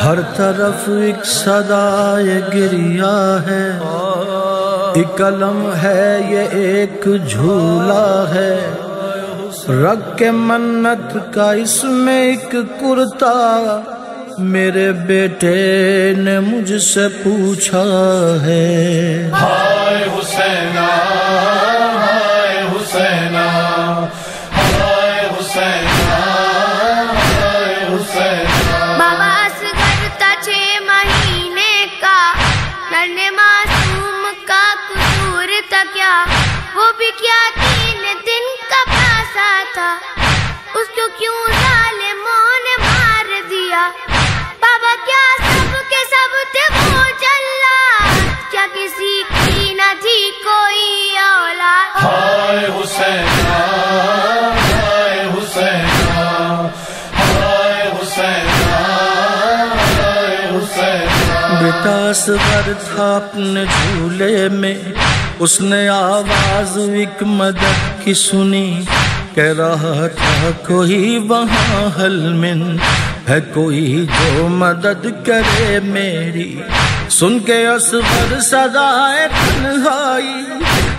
हर तरफ़ एक सदाए गिरिया है। एक कलम है, ये एक झूला है। रग के मन्नत का इसमें एक कुर्ता। मेरे बेटे ने मुझसे पूछा है। हाय हुसैना। था। उसको क्यों जालिमों ने मार दिया? बाबा क्या सब के सब थे वो जल्ला? क्या किसी की न थी कोई औलाद? हाय हुसैना हाय हुसैना हाय हुसैना हाय हुसैना। बेटा असगर था अपने झूले में। उसने आवाज़ एक मदद की सुनी। कह रहा था, कोई वहाँ हलमिन है, कोई जो मदद करे मेरी। सुन के असगर सदाए तन्हाई,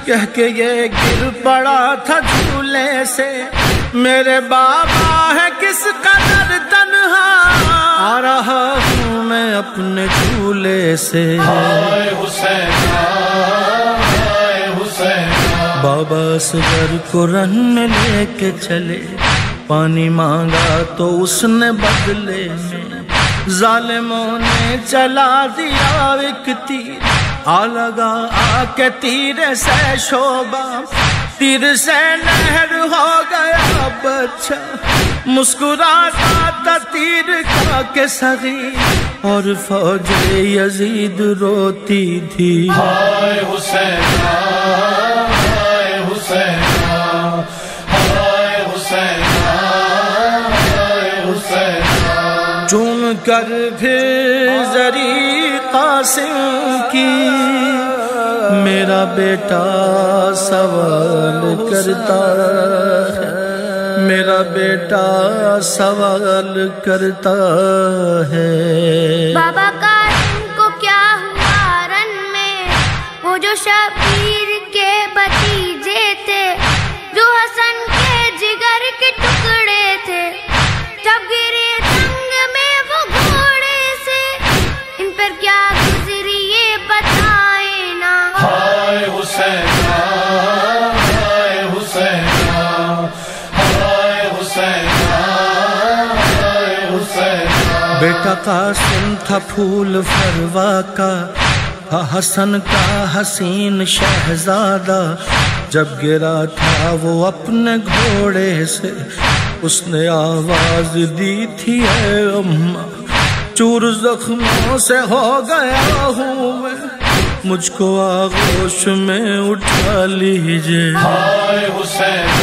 कह के ये गिर पड़ा था झूले से। मेरे बाबा है, किस कदर तन्हा? आ रहा हूँ मैं अपने झूले से। हाय हुसैना बाबा असगर को रन में लेके चले। पानी मांगा तो उसने बदले में। जालिमों ने चला दिया एक तीर। आ लगा आके तीर से शोभा। तीर से नहर हो गया बच्चा। मुस्कुराता था तीर का के सगी। और फौज यजीद रोती थी। हाय हुसैना। कर फिर जरी कासिम की। मेरा बेटा सवाल करता मेरा बेटा सवाल करता है। बाबा कासिम को क्या हुआ रन में? वो जो शबीर के भतीजे थे, जो हसन के जिगर के टुकड़े बेटा कासिम था फूल फरवा का हसन का हसीन शहजादा। जब गिरा था वो अपने घोड़े से, उसने आवाज़ दी थी है अम्मा, चूर जख्मों से हो गया हूँ मैं, मुझको आगोश में उठा लीजिए। हाय हुसैना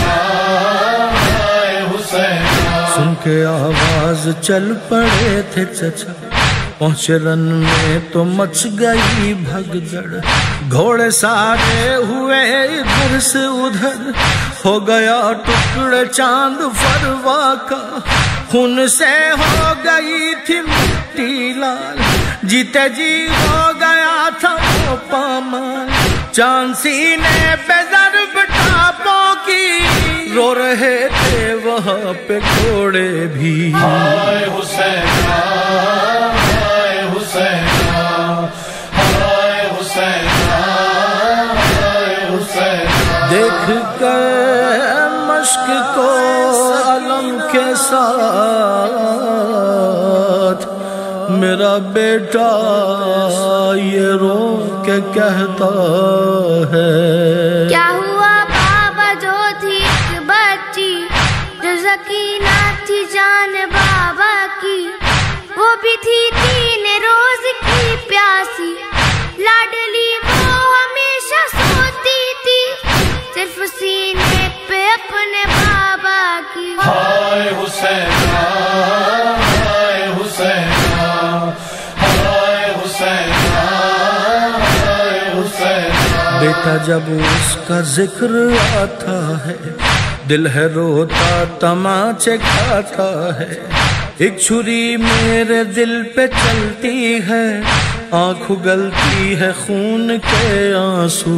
के आवाज़ चल पड़े थे चचा। पहुँचे रन में तो मच गई भगदड़। घोड़े सारे हुए इधर से उधर। हो गया टुकड़े चाँद फरवा का। खून से हो गई थी मिट्टी लाल। जीते जी हो गया था वो पामाल। चांसी ने की रो रहे थे वहाँ पे घोड़े भी। हाय हुसैना हाय हुसैना हाय हुसैना हाय हुसैना। देख कर मश्क को अलम के साथ मेरा बेटा ये रो के कहता है। क्या हुआ? जान बाबा की। वो भी थी तीन रोज की प्यासी। लाडली वो हमेशा सोती थी। सिर्फ़ सीने पे अपने बाबा की। हाय हुसैना हाय हुसैना हाय हुसैना हाय हुसैना। बेटा जब उसका ज़िक्र आता है है दिल है रोता, तमाचे खाता है। एक छुरी मेरे दिल पे चलती है, आँख गलती है खून के आँसू।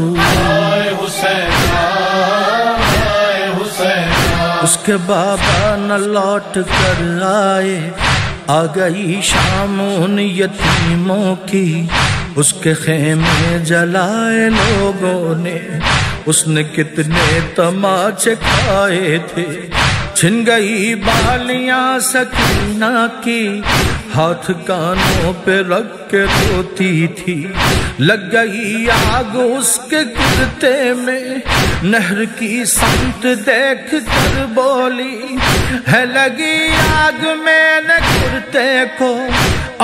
उसके बाबा न लौट कर आए, आ गई शाम उन यतीमों की। उसके खेमे जलाए लोगों ने उसने कितने तमाचे खाए थे। छिन गई बालियाँ सकीना की। हाथ कानों पे रख के रोती थी। लग गई आग उसके कुर्ते में। नहर की संत देख कर बोली, है लगी आग मैंने कुर्ते को।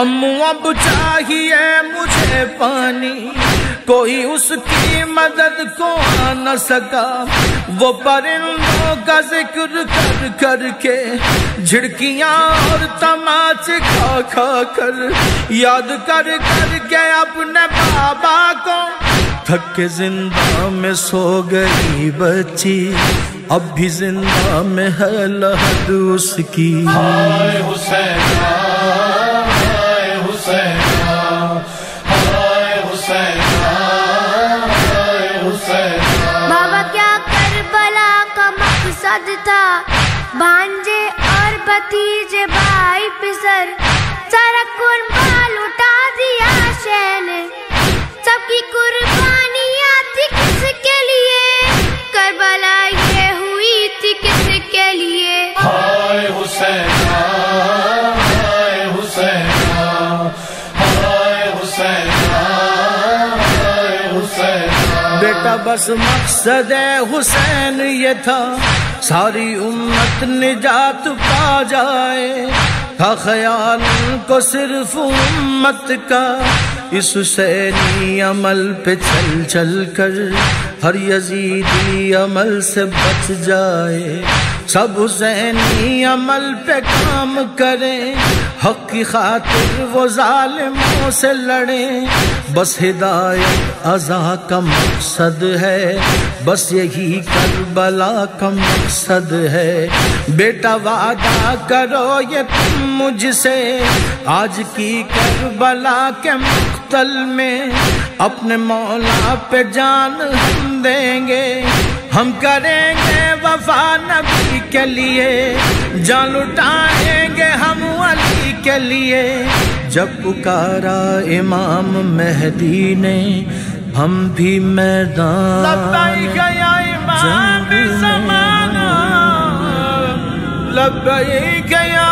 अम्मू अब चाहिए मुझे पानी। कोई उसकी मदद को आ न सका। वो परिंदों का ज़िक्र कर करके झिड़कियाँ और तमाचे खा खा कर याद कर कर के अपने बाबा को थक के ज़िंदा में सो गई बच्ची। अब भी ज़िंदा में है लहद उसकी। हाय हुसैन। था भांजे और भतीजे भाई पिसर। सारा कुर्बान लुटा दिया शैन सबकी कुर्बानियाँ थी किसके लिए? करबला ये हुई थी किसके लिए? हाय हुसैन हाय हुसैन हाय हुसैन हाय हुसैन। बेटा बस मकसद है हुसैन ये था। सारी उम्मत निजात पा जाए। था ख्याल को सिर्फ़ उम्मत का इस सैनी अमल पे चल चल कर हर यजीदी अमल से बच जाए। सब सैनी अमल पे काम करें। हक की खातिर वो जालिमों से लड़े। बस हिदायत अजा का मकसद है। बस यही करबला का मकसद है। बेटा वादा करो ये तुम मुझसे। आज की करबला के मुख्तल में अपने मौला पे जान हम देंगे। हम करेंगे वफा नबी के लिए। जान अली के लिए जब पुकारा इमाम मेहदी ने हम भी मैदान गया में समाना या हुसैन